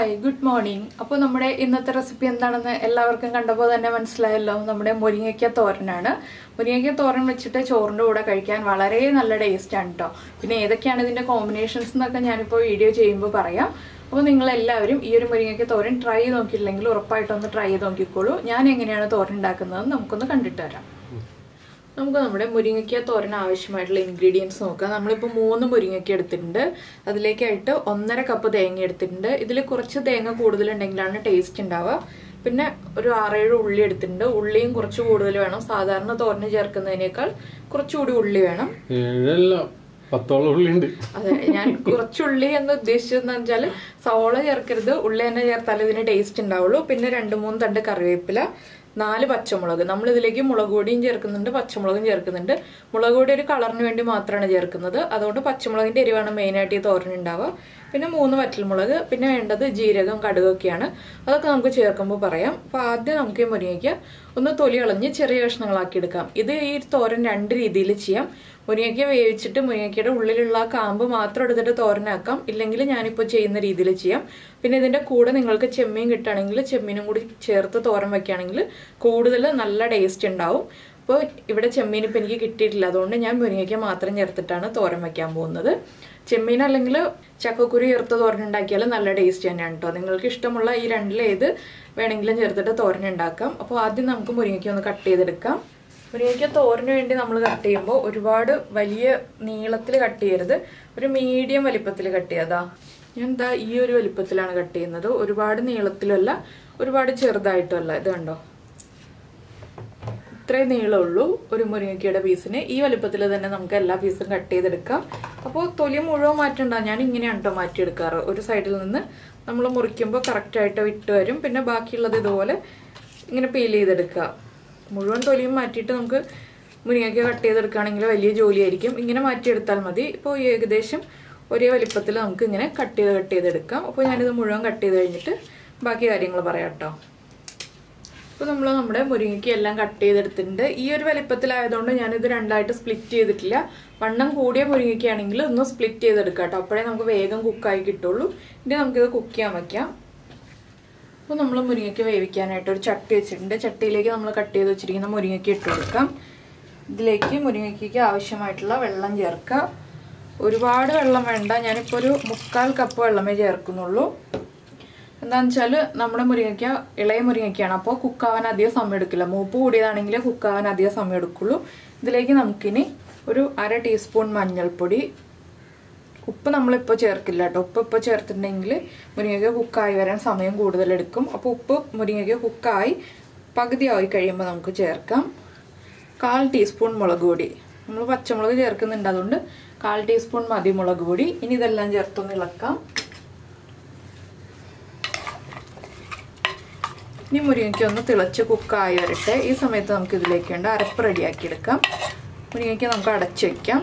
Hi good morning അപ്പോൾ നമ്മുടെ ഇന്നത്തെ റെസിപ്പി എന്താണെന്ന് എല്ലാവർക്കും കണ്ടപ്പോൾ തന്നെ മനസ്സിലായല്ലോ. നമ്മുടെ മുരിങ്ങയ്ക്ക തോരനാണ്. മുരിങ്ങയ്ക്ക തോരൻ വെച്ചിട്ട് ചോറിന്റെ കൂടെ കഴിക്കാൻ വളരെ നല്ല ടേസ്റ്റാണ് കേട്ടോ പിന്നെ ഏതൊക്കെയാണ് ഇതിന്റെ കോമ്പിനേഷൻസ് എന്നൊക്കെ ഞാനിപ്പോൾ വീഡിയോ ചെയ്യുമ്പോൾ പറയാം. അപ്പോൾ നിങ്ങളെല്ലാവരും ഈ ഒരു മുരിങ്ങയ്ക്ക തോരൻ ട്രൈ ചെയ്ത് നോക്കിയില്ലെങ്കിൽ ഉറപ്പായിട്ടൊന്ന് ട്രൈ ചെയ്ത് നോക്കിക്കോളൂ. ഞാൻ എങ്ങനെയാണ് തോരൻ ഉണ്ടാക്കുന്നതെന്ന് നമുക്കൊന്ന് കണ്ടിട്ട് വരാം. നമുക്ക് നമ്മുടെ മുരിങ്ങയ്ക്ക തോരൻ ആവശ്യമായിട്ടുള്ള ഇൻഗ്രീഡിയൻസ് നോക്കാം. നമ്മളിപ്പോൾ മൂന്ന് മുരിങ്ങയ്ക്ക എടുത്തിട്ടുണ്ട്. അതിലേക്കായിട്ട് ഒന്നര കപ്പ് തേങ്ങ എടുത്തിട്ടുണ്ട്. ഇതിൽ കുറച്ച് തേങ്ങ കൂടുതലുണ്ടെങ്കിലാണ് ടേസ്റ്റ് ഉണ്ടാവുക. പിന്നെ ഒരു ആറേഴ് ഉള്ളി എടുത്തിട്ടുണ്ട്. ഉള്ളിയും കുറച്ച് കൂടുതൽ വേണം. സാധാരണ തോരന് ചേർക്കുന്നതിനേക്കാൾ കുറച്ചുകൂടി ഉള്ളി വേണം. ഉള്ളി ഉണ്ട് അതെ ഞാൻ കുറച്ചുള്ളി എന്ന് ഉദ്ദേശിച്ചതെന്ന് വെച്ചാൽ സവോള ചേർക്കരുത്. ഉള്ളി തന്നെ ചേർത്താലേ ഇതിന് ടേസ്റ്റ് ഉണ്ടാവുള്ളൂ. പിന്നെ രണ്ട് മൂന്ന് തണ്ട് കറിവേപ്പില. നാല് പച്ചമുളക്. നമ്മൾ ഇതിലേക്ക് മുളക് പൊടിയും ചേർക്കുന്നുണ്ട് പച്ചമുളകും ചേർക്കുന്നുണ്ട്. മുളക് പൊടി ഒരു കളറിന് വേണ്ടി മാത്രമാണ് ചേർക്കുന്നത്. അതുകൊണ്ട് പച്ചമുളകിന്റെ എരിവാണ് മെയിനായിട്ട് ഈ തോരൻ ഉണ്ടാവുക. പിന്നെ മൂന്ന് വറ്റൽമുളക് പിന്നെ വേണ്ടത് ജീരകം കടുകൊക്കെയാണ്. അതൊക്കെ നമുക്ക് ചേർക്കുമ്പോൾ പറയാം. അപ്പോൾ ആദ്യം നമുക്ക് ഈ മുരിങ്ങയ്ക്ക് ഒന്ന് തൊലി കളഞ്ഞ് ചെറിയ കഷ്ണങ്ങളാക്കി എടുക്കാം. ഇത് ഈ തോരൻ രണ്ട് രീതിയിൽ ചെയ്യാം. മുരിങ്ങയ്ക്ക വേവിച്ചിട്ട് മുരിങ്ങയ്ക്കയുടെ ഉള്ളിലുള്ള കാമ്പ് മാത്രം എടുത്തിട്ട് തോരനാക്കാം. ഇല്ലെങ്കിൽ ഞാനിപ്പോൾ ചെയ്യുന്ന രീതിയിൽ ചെയ്യാം. പിന്നെ ഇതിന്റെ കൂടെ നിങ്ങൾക്ക് ചെമ്മീൻ കിട്ടുകയാണെങ്കിൽ ചെമ്മീനും കൂടി ചേർത്ത് തോരൻ വയ്ക്കുകയാണെങ്കിൽ കൂടുതൽ നല്ല ടേസ്റ്റ് ഉണ്ടാവും. അപ്പോൾ ഇവിടെ ചെമ്മീൻ ഇപ്പം എനിക്ക് കിട്ടിയിട്ടില്ല. അതുകൊണ്ട് ഞാൻ മുരിങ്ങയ്ക്ക മാത്രം ചേർത്തിട്ടാണ് തോരൻ വയ്ക്കാൻ പോകുന്നത്. ചെമ്മീൻ അല്ലെങ്കിൽ ചക്കക്കുരു ചേർത്ത് തോരൻ ഉണ്ടാക്കിയാൽ നല്ല ടേസ്റ്റ് തന്നെയാണ് കേട്ടോ നിങ്ങൾക്ക് ഇഷ്ടമുള്ള ഈ രണ്ടിലേത് വേണമെങ്കിലും ചേർത്തിട്ട് തോരൻ ഉണ്ടാക്കാം. അപ്പോൾ ആദ്യം നമുക്ക് മുരിങ്ങയ്ക്ക ഒന്ന് കട്ട് ചെയ്തെടുക്കാം. മുരിങ്ങയ്ക്ക തോരന് വേണ്ടി നമ്മൾ കട്ട് ചെയ്യുമ്പോൾ ഒരുപാട് വലിയ നീളത്തിൽ കട്ട് ചെയ്യരുത്. ഒരു മീഡിയം വലിപ്പത്തിൽ കട്ട് ചെയ്യാതാ ഞാൻ എന്താ ഈ ഒരു വലിപ്പത്തിലാണ് കട്ട് ചെയ്യുന്നത്. ഒരുപാട് നീളത്തിലല്ല ഒരുപാട് ചെറുതായിട്ടുമല്ല ഇത് കണ്ടോ? ഇത്രയും നീളമുള്ളൂ ഒരു മുരിങ്ങയ്ക്കയുടെ പീസിന് ഈ വലുപ്പത്തിൽ തന്നെ നമുക്ക് എല്ലാ പീസും കട്ട് ചെയ്തെടുക്കാം. അപ്പോൾ തൊലി മുഴുവൻ മാറ്റണ്ട. ഞാൻ ഇങ്ങനെയാണ് കേട്ടോ മാറ്റിയെടുക്കാറ്. ഒരു സൈഡിൽ നിന്ന് നമ്മൾ മുറിക്കുമ്പോൾ കറക്റ്റായിട്ട് വിട്ട് വരും. പിന്നെ ബാക്കിയുള്ളത് ഇതുപോലെ ഇങ്ങനെ പീൽ ചെയ്തെടുക്കുക. മുഴുവൻ തൊലിയും മാറ്റിയിട്ട് നമുക്ക് മുരിങ്ങയ്ക്ക കട്ട് ചെയ്തെടുക്കുകയാണെങ്കിൽ വലിയ ജോലിയായിരിക്കും. ഇങ്ങനെ മാറ്റിയെടുത്താൽ മതി. ഇപ്പോൾ ഏകദേശം ഒരേ വലിപ്പത്തിൽ നമുക്ക് ഇങ്ങനെ കട്ട് ചെയ്ത് കട്ട് ചെയ്തെടുക്കാം. അപ്പോൾ ഞാനിത് മുഴുവൻ കട്ട് ചെയ്ത് കഴിഞ്ഞിട്ട് ബാക്കി കാര്യങ്ങൾ പറയാം കേട്ടോ അപ്പോൾ നമ്മൾ നമ്മുടെ മുരിങ്ങയ്ക്ക് എല്ലാം കട്ട് ചെയ്തെടുത്തിട്ടുണ്ട്. ഈ ഒരു വലിപ്പത്തിലായതുകൊണ്ട് ഞാനിത് രണ്ടായിട്ട് സ്പ്ലിറ്റ് ചെയ്തിട്ടില്ല. വണ്ണം കൂടിയ മുരിങ്ങയ്ക്കാണെങ്കിൽ ഒന്ന് സ്പ്ലിറ്റ് ചെയ്തെടുക്കാം കേട്ടോ അപ്പോഴേ നമുക്ക് വേഗം കുക്കായി കിട്ടുള്ളൂ. ഇനി നമുക്കിത് കുക്ക് ചെയ്യാൻ വയ്ക്കാം അപ്പോൾ നമ്മൾ മുരിങ്ങയ്ക്ക് വേവിക്കാനായിട്ട് ഒരു ചട്ടി വെച്ചിട്ടുണ്ട്. ചട്ടിയിലേക്ക് നമ്മൾ കട്ട് ചെയ്ത് വെച്ചിരിക്കുന്ന മുരിങ്ങയ്ക്ക് ഇട്ട് കൊടുക്കാം. ഇതിലേക്ക് മുരിങ്ങയ്ക്ക് ആവശ്യമായിട്ടുള്ള വെള്ളം ചേർക്കുക ഒരുപാട് വെള്ളം വേണ്ട. ഞാനിപ്പോൾ ഒരു മുക്കാൽ കപ്പ് വെള്ളമേ ചേർക്കുന്നുള്ളൂ. എന്താണെന്ന് വെച്ചാൽ നമ്മുടെ മുരിങ്ങയ്ക്ക ഇളയ മുരിങ്ങയ്ക്കാണ്. അപ്പോൾ കുക്കാവാൻ അധികം സമയം എടുക്കില്ല മൂപ്പ് കൂടിയതാണെങ്കിൽ കുക്കാവാൻ അധികം സമയം എടുക്കുള്ളൂ ഇതിലേക്ക് നമുക്കിനി ഒരു അര ടീസ്പൂൺ മഞ്ഞൾപ്പൊടി. ഉപ്പ് നമ്മളിപ്പോൾ ചേർക്കില്ല കേട്ടോ. ഉപ്പ് ഇപ്പോൾ ചേർത്തിട്ടുണ്ടെങ്കിൽ മുരിങ്ങയ്ക്ക കുക്കായി വരാൻ സമയം കൂടുതലെടുക്കും. അപ്പോൾ ഉപ്പ് മുരിങ്ങയ്ക്ക കുക്കായി പകുതിയായി കഴിയുമ്പോൾ നമുക്ക് ചേർക്കാം. കാൽ ടീസ്പൂൺ മുളക് പൊടി. നമ്മൾ പച്ചമുളക് ചേർക്കുന്നുണ്ട് അതുകൊണ്ട് കാൽ ടീസ്പൂൺ മതി മുളക് പൊടി. ഇനി ഇതെല്ലാം ചേർത്തൊന്ന് ഇളക്കാം. ഇനി മുരിങ്ങയ്ക്ക് ഒന്ന് തിളച്ച് കുക്കായി വരട്ടെ. ഈ സമയത്ത് നമുക്ക് ഇതിലേക്ക് വേണ്ട അരപ്പ് റെഡിയാക്കിയെടുക്കാം മുരിങ്ങയ്ക്ക് നമുക്ക് അടച്ചു വയ്ക്കാം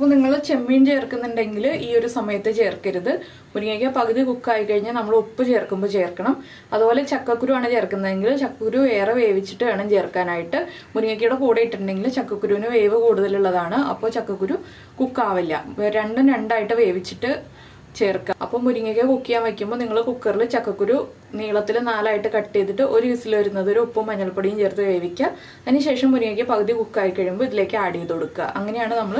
അപ്പോൾ നിങ്ങൾ ചെമ്മീൻ ചേർക്കുന്നുണ്ടെങ്കിൽ ഈ ഒരു സമയത്ത് ചേർക്കരുത്. മുരിങ്ങയ്ക്ക പകുതി കുക്കായി കഴിഞ്ഞാൽ നമ്മൾ ഉപ്പ് ചേർക്കുമ്പോൾ ചേർക്കണം. അതുപോലെ ചക്കക്കുരുവാണ് ചേർക്കുന്നതെങ്കിൽ ചക്കക്കുരു വേറെ വേവിച്ചിട്ട് വേണം ചേർക്കാനായിട്ട്. മുരിങ്ങയ്ക്കയുടെ കൂടെ ഇട്ടിട്ടുണ്ടെങ്കിൽ ചക്കക്കുരുവിന് വേവ് കൂടുതലുള്ളതാണ്. അപ്പോൾ ചക്കക്കുരു കുക്കാവില്ല. രണ്ടും രണ്ടായിട്ട് വേവിച്ചിട്ട് ചേർക്കുക. അപ്പോൾ മുരിങ്ങയ്ക്ക കുക്ക് ചെയ്യാൻ വയ്ക്കുമ്പോൾ നിങ്ങൾ കുക്കറിൽ ചക്കക്കുരു നീളത്തിൽ നാലായിട്ട് കട്ട് ചെയ്തിട്ട് ഒരു വിസിൽ വരുന്നത് ഒരു ഉപ്പും മഞ്ഞൾപ്പൊടിയും ചേർത്ത് വേവിക്കുക. അതിനുശേഷം മുരിങ്ങയ്ക്ക് പകുതി കുക്കായി കഴിയുമ്പോൾ ഇതിലേക്ക് ആഡ് ചെയ്ത് കൊടുക്കുക. അങ്ങനെയാണ് നമ്മൾ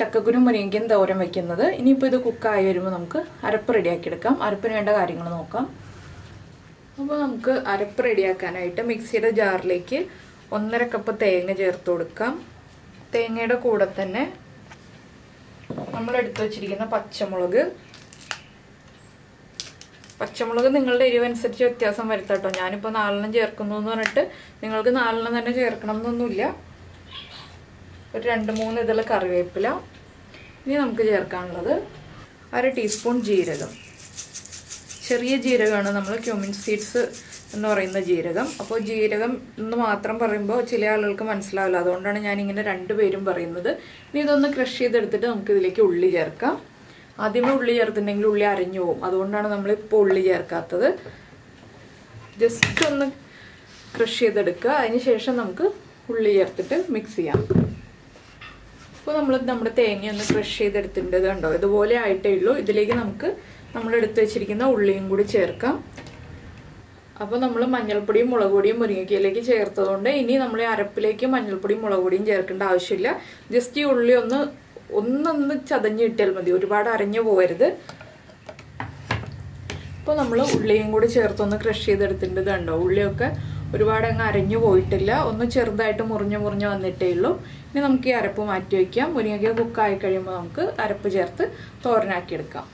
ചക്കക്കുരു മുരിങ്ങയ്ക്കും തോരൻ വയ്ക്കുന്നത് ഇനിയിപ്പോൾ ഇത് കുക്കായി വരുമ്പോൾ നമുക്ക് അരപ്പ് റെഡിയാക്കി എടുക്കാം. അരപ്പിന് വേണ്ട കാര്യങ്ങൾ നോക്കാം. അപ്പോൾ നമുക്ക് അരപ്പ് റെഡിയാക്കാനായിട്ട് മിക്സിയുടെ ജാറിലേക്ക് ഒന്നര കപ്പ് തേങ്ങ ചേർത്ത് കൊടുക്കാം. തേങ്ങയുടെ കൂടെ തന്നെ നമ്മൾ എടുത്തു വച്ചിരിക്കുന്ന പച്ചമുളക് പച്ചമുളക് നിങ്ങളുടെ എരിവനുസരിച്ച് വ്യത്യാസം വരുത്താം കേട്ടോ ഞാനിപ്പോൾ നാലെണ്ണം ചേർക്കുന്നു എന്ന് പറഞ്ഞിട്ട് നിങ്ങൾക്ക് നാലെണ്ണം തന്നെ ചേർക്കണം എന്നൊന്നുമില്ല ഒരു രണ്ട് മൂന്ന് ഇതിൽ കറിവേപ്പില. ഇനി നമുക്ക് ചേർക്കാനുള്ളത് അര ടീസ്പൂൺ ജീരകം. ചെറിയ ജീരകമാണ് നമ്മൾ ക്യൂമിൻ സീഡ്സ് എന്ന് പറയുന്ന ജീരകം. അപ്പോൾ ജീരകം എന്ന് മാത്രം പറയുമ്പോൾ ചില ആളുകൾക്ക് മനസ്സിലാവില്ല. അതുകൊണ്ടാണ് ഞാനിങ്ങനെ രണ്ടുപേരും പറയുന്നത്. ഇനി ഇതൊന്ന് ക്രഷ് ചെയ്തെടുത്തിട്ട് നമുക്ക് ഇതിലേക്ക് ഉള്ളി ചേർക്കാം. ആദ്യമേ ഉള്ളി ചേർത്തിട്ടുണ്ടെങ്കിൽ ഉള്ളി അരഞ്ഞു പോകും. അതുകൊണ്ടാണ് നമ്മളിപ്പോൾ ഉള്ളി ചേർക്കാത്തത്. ജസ്റ്റ് ഒന്ന് ക്രഷ് ചെയ്തെടുക്കുക. അതിന് ശേഷം നമുക്ക് ഉള്ളി ചേർത്തിട്ട് മിക്സ് ചെയ്യാം. ഇപ്പോൾ നമ്മൾ നമ്മുടെ തേങ്ങ ഒന്ന് ക്രഷ് ചെയ്തെടുത്തിട്ടുണ്ട് ഇത് കണ്ടോ? ഇതുപോലെ ആയിട്ടേ ഉള്ളൂ. ഇതിലേക്ക് നമുക്ക് നമ്മൾ എടുത്തു വെച്ചിരിക്കുന്ന ഉള്ളിയും കൂടി ചേർക്കാം. അപ്പോൾ നമ്മൾ മഞ്ഞൾപ്പൊടിയും മുളക് പൊടിയും മുരിങ്ങയ്ക്കയിലേക്ക് ചേർത്തതുകൊണ്ട് ഇനി നമ്മൾ അരപ്പിലേക്ക് മഞ്ഞൾപ്പൊടിയും മുളക് പൊടിയും ചേർക്കേണ്ട ആവശ്യമില്ല. ജസ്റ്റ് ഈ ഉള്ളി ഒന്ന് ഒന്നൊന്ന് ചതഞ്ഞ് കിട്ടിയാൽ മതി. ഒരുപാട് അരഞ്ഞു പോകരുത് ഇപ്പോൾ നമ്മൾ ഉള്ളിയും കൂടി ചേർത്തൊന്ന് ക്രഷ് ചെയ്തെടുത്തിട്ടുണ്ട് കണ്ടോ? ഉള്ളിയൊക്കെ ഒരുപാട് അങ്ങ് അരഞ്ഞു പോയിട്ടില്ല. ഒന്ന് ചെറുതായിട്ട് മുറിഞ്ഞു മുറിഞ്ഞു വന്നിട്ടേ ഉള്ളൂ. ഇനി നമുക്ക് ഈ അരപ്പ് മാറ്റി വയ്ക്കാം മുരിങ്ങയ്ക്ക കുക്കായി കഴിയുമ്പോൾ നമുക്ക് അരപ്പ് ചേർത്ത് തോരനാക്കി എടുക്കാം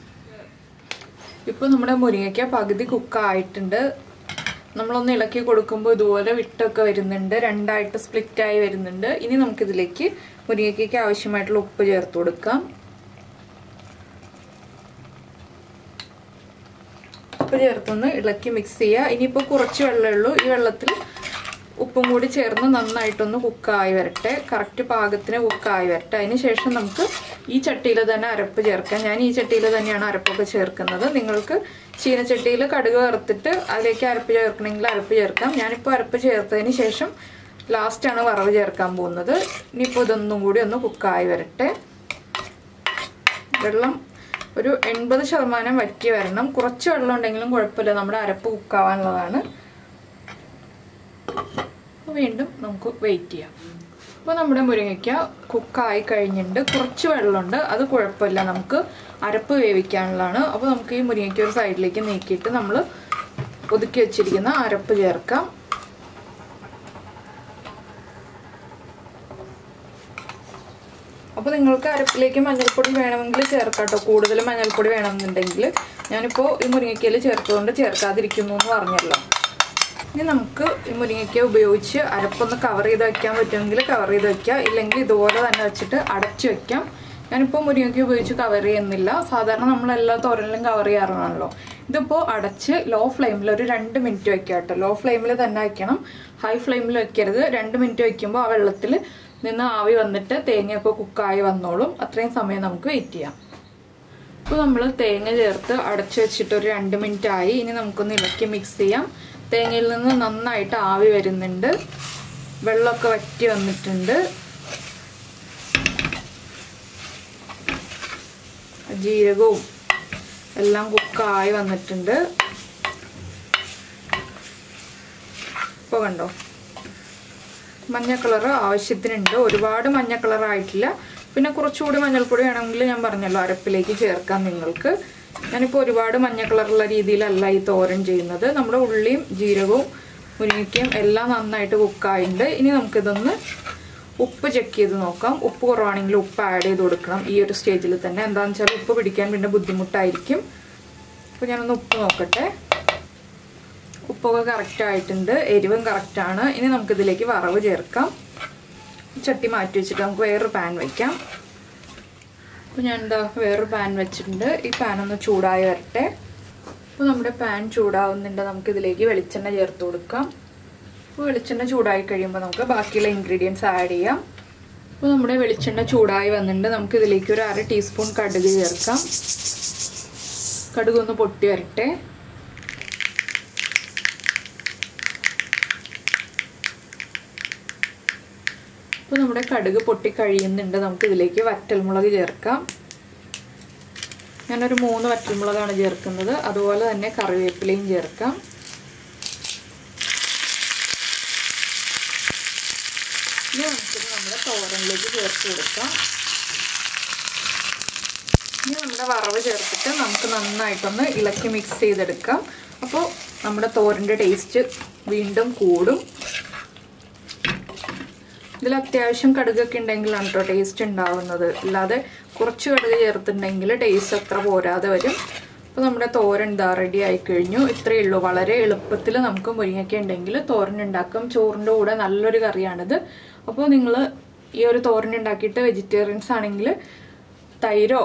ഇപ്പോൾ നമ്മുടെ മുരിങ്ങയ്ക്ക പകുതി കുക്കായിട്ടുണ്ട്. നമ്മളൊന്ന് ഇളക്കി കൊടുക്കുമ്പോൾ ഇതുപോലെ വിട്ടൊക്കെ വരുന്നുണ്ട്. രണ്ടായിട്ട് സ്പ്ലിറ്റായി വരുന്നുണ്ട്. ഇനി നമുക്കിതിലേക്ക് മുരിങ്ങയ്ക്കയ്ക്ക് ആവശ്യമായിട്ടുള്ള ഉപ്പ് ചേർത്ത് കൊടുക്കാം. ഉപ്പ് ചേർത്തൊന്ന് ഇളക്കി മിക്സ് ചെയ്യുക ഇനിയിപ്പോൾ കുറച്ച് വെള്ളമേ ഉള്ളൂ. ഈ വെള്ളത്തിൽ ഉപ്പും കൂടി ചേർന്ന് നന്നായിട്ടൊന്ന് കുക്കായി വരട്ടെ. കറക്റ്റ് പാകത്തിന് കുക്കായി വരട്ടെ. അതിന് ശേഷം നമുക്ക് ഈ ചട്ടിയിൽ തന്നെ അരപ്പ് ചേർക്കാം. ഞാൻ ഈ ചട്ടിയിൽ തന്നെയാണ് അരപ്പൊക്കെ ചേർക്കുന്നത്. നിങ്ങൾക്ക് ചീനച്ചട്ടിയിൽ കടുക് വറുത്തിട്ട് അതിലേക്ക് അരപ്പ് ചേർക്കണമെങ്കിൽ അരപ്പ് ചേർക്കാം. ഞാനിപ്പോൾ അരപ്പ് ചേർത്തതിന് ശേഷം ലാസ്റ്റാണ് വറവ് ചേർക്കാൻ പോകുന്നത്. ഇനിയിപ്പോൾ ഇതൊന്നും കൂടി ഒന്ന് കുക്കായി വരട്ടെ. വെള്ളം ഒരു എൺപത് ശതമാനം വറ്റി വരണം. കുറച്ച് വെള്ളം ഉണ്ടെങ്കിലും കുഴപ്പമില്ല. നമ്മുടെ അരപ്പ് കുക്കാവാനുള്ളതാണ്. വീണ്ടും നമുക്ക് വെയിറ്റ് ചെയ്യാം. അപ്പോൾ നമ്മുടെ മുരിങ്ങയ്ക്ക കുക്കായി കഴിഞ്ഞിട്ടുണ്ട്. കുറച്ച് വെള്ളമുണ്ട്. അത് കുഴപ്പമില്ല. നമുക്ക് അരപ്പ് വേവിക്കാനുള്ളതാണ്. അപ്പോൾ നമുക്ക് ഈ മുരിങ്ങയ്ക്ക ഒരു സൈഡിലേക്ക് നീക്കിയിട്ട് നമ്മൾ ഒതുക്കി വെച്ചിരിക്കുന്ന അരപ്പ് ചേർക്കാം. അപ്പോൾ നിങ്ങൾക്ക് അരപ്പിലേക്ക് മഞ്ഞൾപ്പൊടി വേണമെങ്കിൽ ചേർക്കാട്ടോ കേട്ടോ. കൂടുതൽ മഞ്ഞൾപ്പൊടി വേണമെന്നുണ്ടെങ്കിൽ. ഞാനിപ്പോൾ ഈ മുരിങ്ങയ്ക്കയിൽ ചേർത്തുകൊണ്ട് ചേർക്കാതിരിക്കുന്നു എന്ന് പറഞ്ഞല്ലോ. ഇനി നമുക്ക് ഈ മുരിങ്ങയ്ക്ക ഉപയോഗിച്ച് അരപ്പൊന്ന് കവർ ചെയ്ത് വെക്കാൻ പറ്റുമെങ്കിൽ കവർ ചെയ്ത് വെക്കാം. ഇല്ലെങ്കിൽ ഇതുപോലെ തന്നെ വെച്ചിട്ട് അടച്ചു വെക്കാം. ഞാനിപ്പോൾ മുരിങ്ങയ്ക്ക ഉപയോഗിച്ച് കവർ ചെയ്യുന്നില്ല. സാധാരണ നമ്മൾ എല്ലാ തോരനിലും കവർ ചെയ്യാറുള്ളതാണല്ലോ. ഇതിപ്പോൾ അടച്ച് ലോ ഫ്ലെയിമിൽ ഒരു രണ്ട് മിനിറ്റ് വയ്ക്കുക കേട്ടോ. ലോ ഫ്ലെയിമിൽ തന്നെ വയ്ക്കണം ഹൈ ഫ്ലെയിമിൽ വയ്ക്കരുത് രണ്ട് മിനിറ്റ് വയ്ക്കുമ്പോൾ ആ വെള്ളത്തിൽ നിന്ന് ആവി വന്നിട്ട് തേങ്ങയൊക്കെ കുക്കായി വന്നോളും. അത്രയും സമയം നമുക്ക് വെയിറ്റ് ചെയ്യാം. ഇപ്പോൾ നമ്മൾ തേങ്ങ ചേർത്ത് അടച്ചു വെച്ചിട്ട് ഒരു രണ്ട് മിനിറ്റ് ആയി. ഇനി നമുക്കൊന്ന് ഇളക്കി മിക്സ് ചെയ്യാം. തേങ്ങയിൽ നിന്ന് നന്നായിട്ട് ആവി വരുന്നുണ്ട്. വെള്ളമൊക്കെ വറ്റി വന്നിട്ടുണ്ട്. ജീരകവും എല്ലാം കുക്കായി വന്നിട്ടുണ്ട്. ഇപ്പോൾ കണ്ടോ? മഞ്ഞ കളറ് ആവശ്യത്തിനുണ്ട്. ഒരുപാട് മഞ്ഞ കളറായിട്ടില്ല പിന്നെ കുറച്ചുകൂടി മഞ്ഞൾപ്പൊടി വേണമെങ്കിൽ ഞാൻ പറഞ്ഞല്ലോ അരപ്പിലേക്ക് ചേർക്കാം നിങ്ങൾക്ക്. ഞാനിപ്പോൾ ഒരുപാട് മഞ്ഞ കളറുള്ള രീതിയിലല്ല ഈ തോരൻ ചെയ്യുന്നത്. നമ്മുടെ ഉള്ളിയും ജീരകവും മുരിങ്ങയ്ക്കയും എല്ലാം നന്നായിട്ട് കുക്കായിട്ടുണ്ട് ഇനി നമുക്കിതൊന്ന് ഉപ്പ് ചെക്ക് ചെയ്ത് നോക്കാം. ഉപ്പ് കുറവാണെങ്കിൽ ഉപ്പ് ആഡ് ചെയ്ത് കൊടുക്കണം. ഈ ഒരു സ്റ്റേജിൽ തന്നെ. എന്താണെന്ന് വെച്ചാൽ ഉപ്പ് പിടിക്കാൻ പിന്നെ ബുദ്ധിമുട്ടായിരിക്കും. അപ്പോൾ ഞാനൊന്ന് ഉപ്പ് നോക്കട്ടെ. ഉപ്പൊക്കെ കറക്റ്റ് ആയിട്ടുണ്ട്. എരിവും കറക്റ്റാണ് ഇനി നമുക്കിതിലേക്ക് വറവ് ചേർക്കാം. ചട്ടി മാറ്റി വെച്ചിട്ട് നമുക്ക് വേറൊരു പാൻ വയ്ക്കാം അപ്പോൾ ഞാൻ എന്താ വേറൊരു പാൻ വെച്ചിട്ടുണ്ട്. ഈ പാൻ ഒന്ന് ചൂടായി വരട്ടെ. അപ്പോൾ നമ്മുടെ പാൻ ചൂടാവുന്നുണ്ട്. നമുക്കിതിലേക്ക് വെളിച്ചെണ്ണ ചേർത്ത് കൊടുക്കാം. അപ്പോൾ വെളിച്ചെണ്ണ ചൂടായി കഴിയുമ്പോൾ നമുക്ക് ബാക്കിയുള്ള ഇൻഗ്രീഡിയൻസ് ആഡ് ചെയ്യാം. അപ്പോൾ നമ്മുടെ വെളിച്ചെണ്ണ ചൂടായി വന്നിട്ടുണ്ട്. നമുക്കിതിലേക്ക് ഒരു അര ടീസ്പൂൺ കടുക് ചേർക്കാം. കടുക് ഒന്ന് പൊട്ടി വരട്ടെ. അപ്പോൾ നമ്മുടെ കടുക് പൊട്ടി കഴിയുന്നുണ്ട്. നമുക്ക് ഇതിലേക്ക് വറ്റൽമുളക് ചേർക്കാം. ഞാനൊരു മൂന്ന് വറ്റൽമുളകാണ് ചേർക്കുന്നത്. അതുപോലെ തന്നെ കറിവേപ്പിലയും ചേർക്കാം. ഇനി നമുക്കിത് നമ്മുടെ തോരനിലേക്ക് ചേർത്ത് കൊടുക്കാം. ഇനി നമ്മുടെ വറവ് ചേർത്തിട്ട് നമുക്ക് നന്നായിട്ടൊന്ന് ഇളക്കി മിക്സ് ചെയ്തെടുക്കാം. അപ്പോൾ നമ്മുടെ തോരന്റെ ടേസ്റ്റ് വീണ്ടും കൂടും. ഇതിൽ അത്യാവശ്യം കടുകൊക്കെ ഉണ്ടെങ്കിലാണ് കേട്ടോ ടേസ്റ്റ് ഉണ്ടാവുന്നത്. അല്ലാതെ കുറച്ച് കടുക് ചേർത്തിട്ടുണ്ടെങ്കിൽ ടേസ്റ്റ് അത്ര പോരാതെ വരും. അപ്പോൾ നമ്മുടെ തോരൻ ഇതാ റെഡി ആയിക്കഴിഞ്ഞു ഇത്രയേ ഉള്ളൂ. വളരെ എളുപ്പത്തിൽ നമുക്ക് മുരിങ്ങയ്ക്ക ഉണ്ടെങ്കിൽ തോരൻ ഉണ്ടാക്കാം. ചോറിന്റെ കൂടെ നല്ലൊരു കറിയാണിത്. അപ്പോൾ നിങ്ങൾ ഈ ഒരു തോരൻ ഉണ്ടാക്കിയിട്ട് വെജിറ്റേറിയൻസ് ആണെങ്കിൽ തൈരോ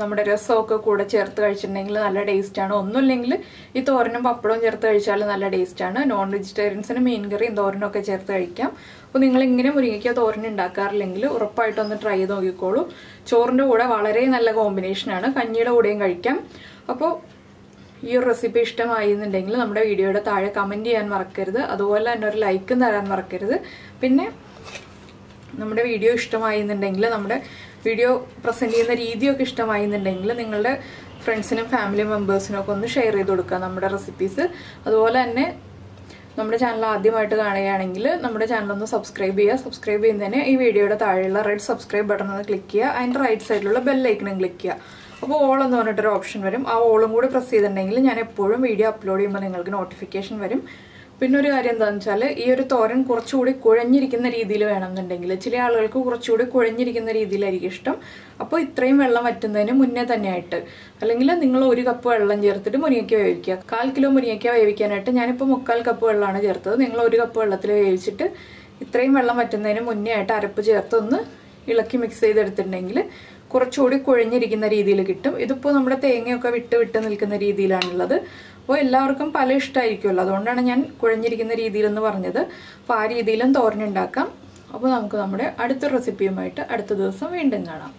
നമ്മുടെ രസമൊക്കെ കൂടെ ചേർത്ത് കഴിച്ചിട്ടുണ്ടെങ്കിൽ നല്ല ടേസ്റ്റാണ് ഒന്നുമില്ലെങ്കിൽ ഈ തോരനും പപ്പടവും ചേർത്ത് കഴിച്ചാൽ നല്ല ടേസ്റ്റാണ് നോൺ വെജിറ്റേറിയൻസിന് മീൻ കറിയും തോരനൊക്കെ ചേർത്ത് കഴിക്കാം. അപ്പോൾ നിങ്ങൾ ഇങ്ങനെ മുരിങ്ങയ്ക്ക തോരൻ ഉണ്ടാക്കാറില്ലെങ്കിൽ ഉറപ്പായിട്ടൊന്ന് ട്രൈ ചെയ്ത് നോക്കിക്കോളൂ. ചോറിന്റെ കൂടെ വളരെ നല്ല കോമ്പിനേഷനാണ് കഞ്ഞിയുടെ കൂടെയും കഴിക്കാം. അപ്പോൾ ഈ ഒരു റെസിപ്പി ഇഷ്ടമായി എന്നുണ്ടെങ്കിൽ നമ്മുടെ വീഡിയോയുടെ താഴെ കമന്റ് ചെയ്യാൻ മറക്കരുത്. അതുപോലെ തന്നെ ഒരു ലൈക്കും തരാൻ മറക്കരുത്. പിന്നെ നമ്മുടെ വീഡിയോ ഇഷ്ടമായി എന്നുണ്ടെങ്കിൽ നമ്മുടെ വീഡിയോ പ്രസന്റ് ചെയ്യുന്ന രീതിയൊക്കെ ഇഷ്ടമായി എന്നുണ്ടെങ്കിൽ നിങ്ങളുടെ ഫ്രണ്ട്സിനും ഫാമിലി മെമ്പേഴ്സിനും ഒക്കെ ഒന്ന് ഷെയർ ചെയ്ത് കൊടുക്കുക നമ്മുടെ റെസിപ്പീസ് അതുപോലെ തന്നെ നമ്മുടെ ചാനൽ ആദ്യമായിട്ട് കാണുകയാണെങ്കിൽ നമ്മുടെ ചാനൽ ഒന്ന് സബ്സ്ക്രൈബ് ചെയ്യുക. സബ്സ്ക്രൈബ് ചെയ്യുന്നതിന് ഈ വീഡിയോയുടെ താഴെയുള്ള റെഡ് സബ്സ്ക്രൈബ് ബട്ടൺ ഒന്ന് ക്ലിക്ക് ചെയ്യുക. അതിന്റെ റൈറ്റ് സൈഡിലുള്ള ബെല്ലൈക്കണും ക്ലിക്ക് ചെയ്യുക. അപ്പോൾ ഓൾ എന്ന് പറഞ്ഞിട്ടൊരു ഓപ്ഷൻ വരും. ആ ഓളും കൂടി പ്രസ് ചെയ്തിട്ടുണ്ടെങ്കിൽ ഞാൻ എപ്പോഴും വീഡിയോ അപ്ലോഡ് ചെയ്യുമ്പോൾ നിങ്ങൾക്ക് നോട്ടിഫിക്കേഷൻ വരും. പിന്നെ ഒരു കാര്യം എന്താണെന്ന് വെച്ചാൽ ഈ ഒരു തോരൻ കുറച്ചുകൂടി കുഴഞ്ഞിരിക്കുന്ന രീതിയിൽ വേണമെന്നുണ്ടെങ്കിൽ ചില ആളുകൾക്ക് കുറച്ചുകൂടി കുഴഞ്ഞിരിക്കുന്ന രീതിയിലായിരിക്കും ഇഷ്ടം. അപ്പോൾ ഇത്രയും വെള്ളം വറ്റുന്നതിന് മുന്നേ തന്നെയായിട്ട്. അല്ലെങ്കിൽ നിങ്ങൾ ഒരു കപ്പ് വെള്ളം ചേർത്തിട്ട് മുരിങ്ങയ്ക്ക വേവിക്കുക. കാൽ കിലോ മുരിങ്ങയ്ക്ക വേവിക്കാനായിട്ട് ഞാനിപ്പോൾ മുക്കാൽ കപ്പ് വെള്ളമാണ് ചേർത്തത്. നിങ്ങൾ ഒരു കപ്പ് വെള്ളത്തിൽ വേവിച്ചിട്ട് ഇത്രയും വെള്ളം വറ്റുന്നതിന് മുന്നേ ആയിട്ട് അരപ്പ് ചേർത്തൊന്ന് ഇളക്കി മിക്സ് ചെയ്തെടുത്തിട്ടുണ്ടെങ്കിൽ കുറച്ചുകൂടി കുഴഞ്ഞിരിക്കുന്ന രീതിയിൽ കിട്ടും. ഇതിപ്പോൾ നമ്മുടെ തേങ്ങയൊക്കെ വിട്ട് വിട്ട് നിൽക്കുന്ന രീതിയിലാണുള്ളത്. അപ്പോൾ എല്ലാവർക്കും പല ഇഷ്ടമായിരിക്കുമല്ലോ അതുകൊണ്ടാണ് ഞാൻ കുഴഞ്ഞിരിക്കുന്ന രീതിയിലെന്ന് പറഞ്ഞത്. അപ്പോൾ ആ രീതിയിലും തോരനുണ്ടാക്കാം. അപ്പോൾ നമുക്ക് നമ്മുടെ അടുത്ത റെസിപ്പിയുമായിട്ട് അടുത്ത ദിവസം വീണ്ടും കാണാം.